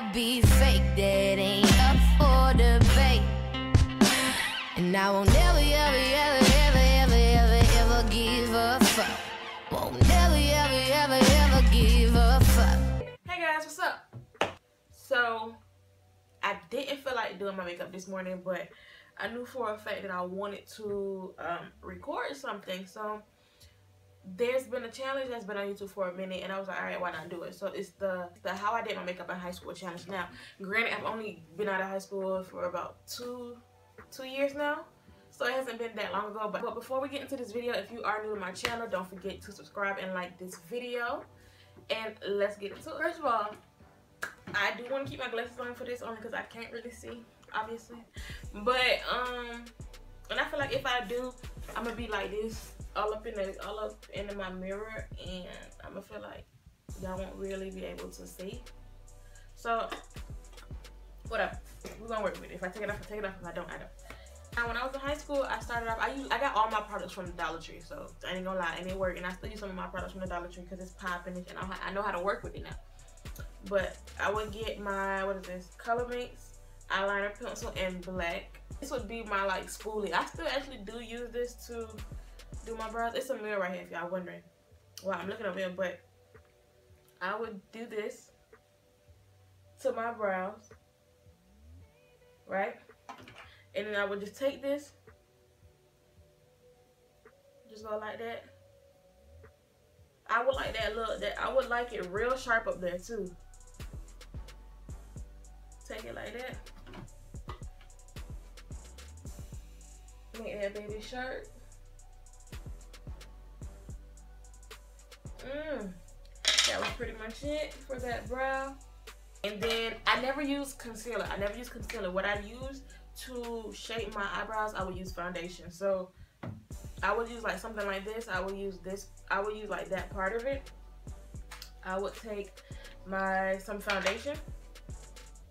never be fake. That ain't up for debate. And I won't never, ever, ever, ever, ever, ever, ever give a fuck. Won't never, ever, ever, ever give a fuck. Hey guys, what's up? So, I didn't feel like doing my makeup this morning, but I knew for a fact that I wanted to um, record something. So, there's been a challenge that's been on YouTube for a minute, and I was like, all right, why not do it? So, it's the, the How I Did My Makeup in High School challenge. Now, granted, I've only been out of high school for about two, two years now. So it hasn't been that long ago. But, but before we get into this video, if you are new to my channel, don't forget to subscribe and like this video. And let's get into it. First of all, I do want to keep my glasses on for this only because I can't really see, obviously. But um, and I feel like if I do, I'm gonna be like this all up in the all up into my mirror, and I'm gonna feel like y'all won't really be able to see. So whatever, we're gonna work with it. If I take it off, I take it off. If I don't, I don't. Now, when I was in high school, I started off. I use I got all my products from the Dollar Tree, so I ain't gonna lie, and it worked. And I still use some of my products from the Dollar Tree because it's popping, and I, know how to work with it now. But I would get my what is this? Color Mix eyeliner pencil in black. This would be my like spoolie. I still actually do use this to do my brows. It's a mirror right here if y'all wondering. Wow, I'm looking over here, but I would do this to my brows, right? And then I would just take this, just go like that. I would like that look, that I would like it real sharp up there too. Take it like that. Make that baby sharp. Mmm. That was pretty much it for that brow. And then I never use concealer. I never use concealer. What I use to shape my eyebrows, I would use foundation. So I would use like something like this. I would use this. I would use like that part of it. I would take my some foundation.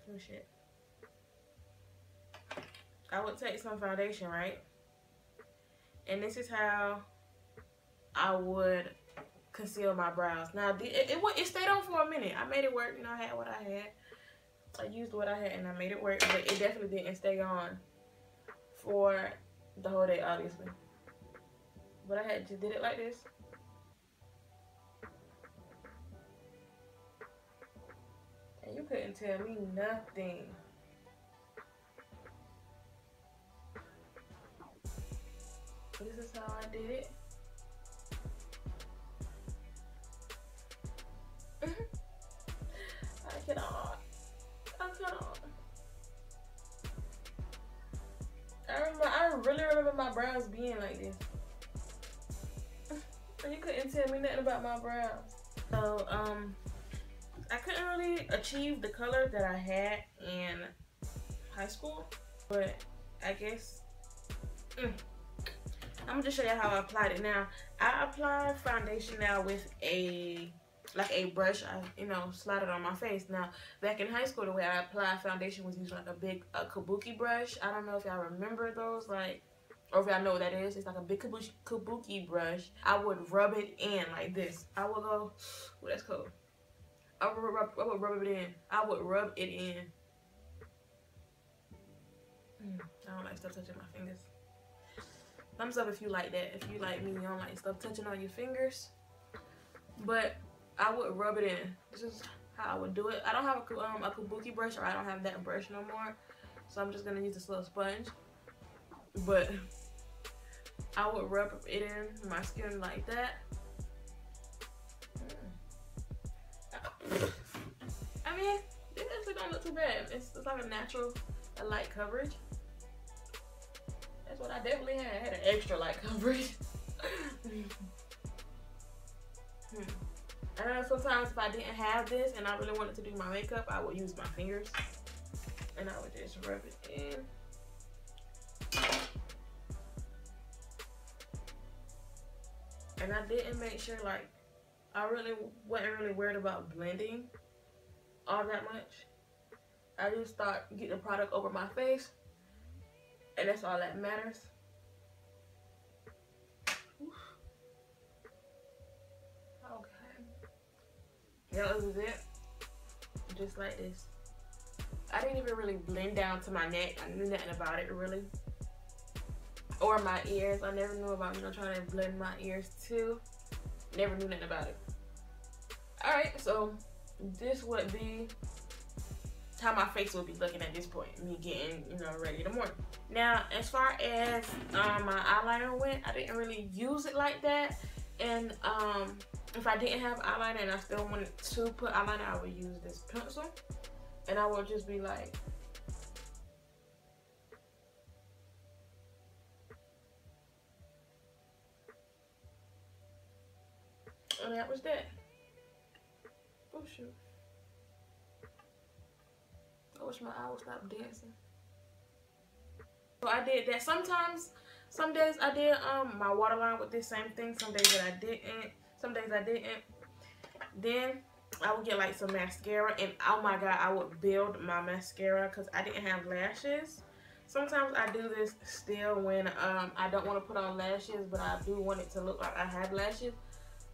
Oh shit. I would take some foundation, right? And this is how I would conceal my brows. Now, it, it, it, stayed on for a minute. I made it work. You know, I had what I had. I used what I had and I made it work. But it definitely didn't stay on for the whole day, obviously. But I had just did it like this. And you couldn't tell me nothing. This is how I did it. Brows being like this. And you couldn't tell me nothing about my brows. So, um, I couldn't really achieve the color that I had in high school, but I guess. Mm, I'm gonna just show you how I applied it now. I apply foundation now with a like a brush, I, you know, it on my face. Now, back in high school, the way I applied foundation was using like a big a kabuki brush. I don't know if y'all remember those, like, or if y'all know what that is. It's like a big kabuki, kabuki brush. I would rub it in like this. I would go, oh, that's cool. I would, rub, I would rub it in. I would rub it in. Mm, I don't like stuff touching my fingers. Thumbs up if you like that. If you like me, you don't like stuff touching on your fingers. But I would rub it in. This is how I would do it. I don't have a, um, a kabuki brush or I don't have that brush no more. So I'm just going to use this little sponge. But I would rub it in my skin like that. I mean, this actually don't look too bad. It's, it's like a natural, a light coverage. That's what I definitely had. I had an extra light coverage. hmm. Sometimes if I didn't have this and I really wanted to do my makeup, I would use my fingers. And I would just rub it in. And I didn't make sure like, I really wasn't really worried about blending all that much. I just thought get the product over my face and that's all that matters. Yeah, this is it. Just like this. I didn't even really blend down to my neck. I knew nothing about it really. Or my ears. I never knew about, you know, trying to blend my ears too. Never knew nothing about it. Alright, so this would be how my face would be looking at this point. Me getting, you know, ready in the morning. Now, as far as um, my eyeliner went, I didn't really use it like that. And um, if I didn't have eyeliner and I still wanted to put eyeliner, I would use this pencil. And I would just be like, that was that. Oh shoot. I wish my eye would stop dancing. So I did that. Sometimes, some days I did um my waterline with this same thing. Some days that I didn't. Some days I didn't. Then I would get like some mascara and oh my god, I would build my mascara because I didn't have lashes. Sometimes I do this still when um, I don't want to put on lashes, but I do want it to look like I have lashes.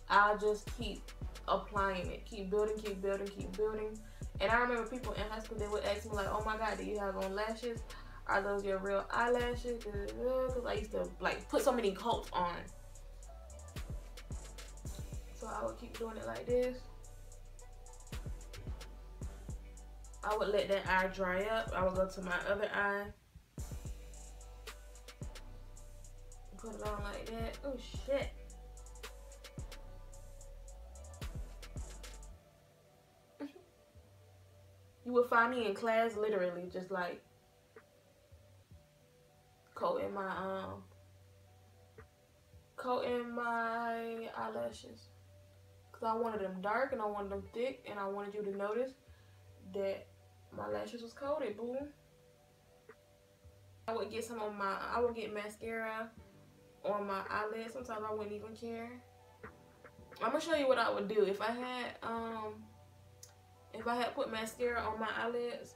I'll just keep applying it, keep building, keep building, keep building. And I remember people in high school, they would ask me like, oh my God, do you have on lashes? Are those your real eyelashes? Because I used to like put so many coats on. So I would keep doing it like this. I would let that eye dry up. I would go to my other eye. Put it on like that. Oh shit. Would find me in class literally just like coating my um coating my eyelashes. Because I wanted them dark and I wanted them thick and I wanted you to notice that my lashes was coated boom I would get some on my I would get mascara on my eyelids. Sometimes I wouldn't even care. I'm gonna show you what I would do. If I had um if I had put mascara on my eyelids,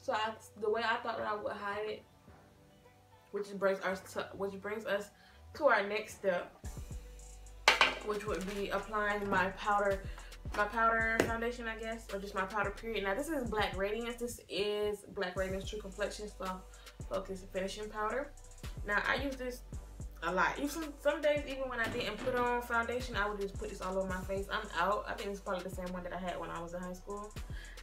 so I, the way I thought that I would hide it, which brings us to, which brings us to our next step, which would be applying my powder, my powder foundation, I guess, or just my powder period. Now this is Black Radiance. This is Black Radiance True Complexion Soft Focus Finishing Powder. Now I use this a lot. Even some, some days, even when I didn't put on foundation, I would just put this all over my face. I'm out. I think it's probably the same one that I had when I was in high school.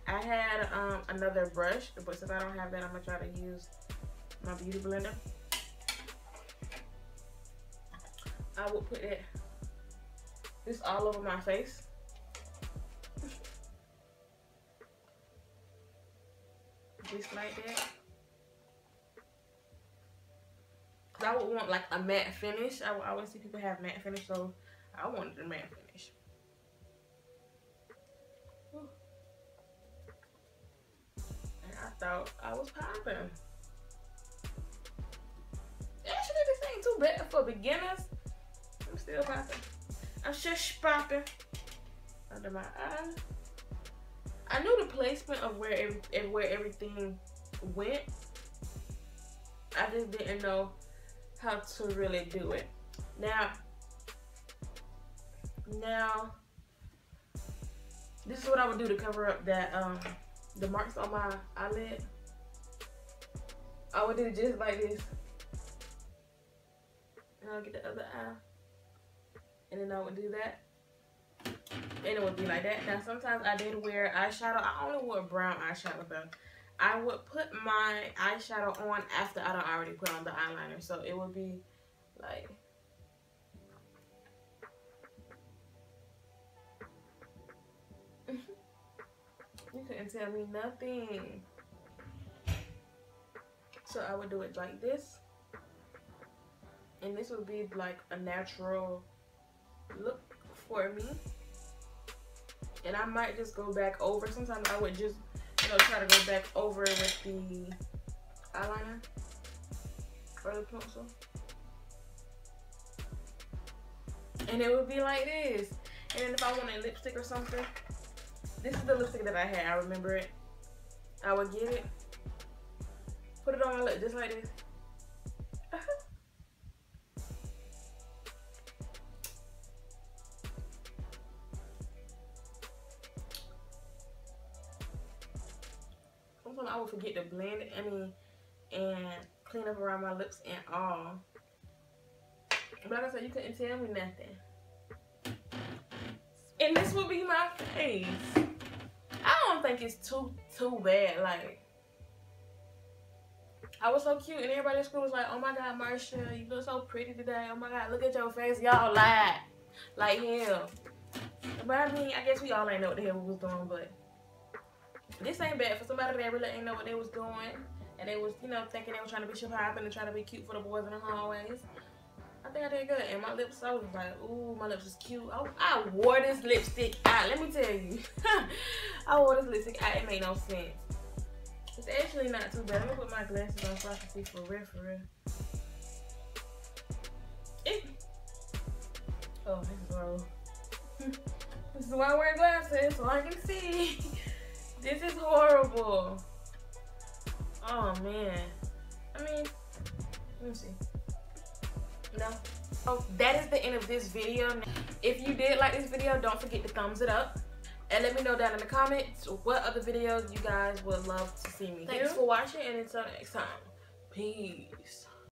I had um, another brush, but since I don't have that, I'm gonna try to use my beauty blender. I would put it this all over my face. Just like that. I would want like a matte finish. I, I always see people have matte finish, so I wanted a matte finish. And I thought I was popping. Actually, this ain't too bad for beginners. I'm still popping. I'm just popping under my eye. I knew the placement of where every, where everything went. I just didn't know how to really do it. Now, now, this is what I would do to cover up that um the marks on my eyelid. I would do just like this. And I'll get the other eye. And then I would do that. And it would be like that. Now sometimes I did wear eyeshadow. I only wore brown eyeshadow though. I would put my eyeshadow on after I don't already put on the eyeliner. So it would be like you couldn't tell me nothing. So I would do it like this. And this would be like a natural look for me. And I might just go back over. Sometimes I would just know, try to go back over with the eyeliner or the pencil. And it would be like this. And if I wanted a lipstick or something, this is the lipstick that I had. I remember it. I would get it, put it on my lip just like this. I would forget to blend it, I mean, and clean up around my lips and all. But like I said, you couldn't tell me nothing. And this would be my face. I don't think it's too, too bad. Like, I was so cute, and everybody in school was like, "Oh my God, Marsha, you look so pretty today. Oh my God, look at your face. Y'all lied like hell." But I mean, I guess we all ain't know what the hell we was doing, but this ain't bad for somebody that really ain't know what they was doing, and they was, you know, thinking they were trying to be shit hopping and trying to be cute for the boys in the hallways. I think I did good, and my lips, I was like, ooh, my lips is cute. I, I wore this lipstick out. Let me tell you, I wore this lipstick out. It made no sense. It's actually not too bad. Let me put my glasses on so I can see for real, for real. It, oh, this is horrible. this is why I wear glasses, so I can see. this is horrible. Oh, man. I mean, let me see. No. So that is the end of this video. If you did like this video, don't forget to thumbs it up. And let me know down in the comments what other videos you guys would love to see me Thanks do. for watching and until next time. Peace.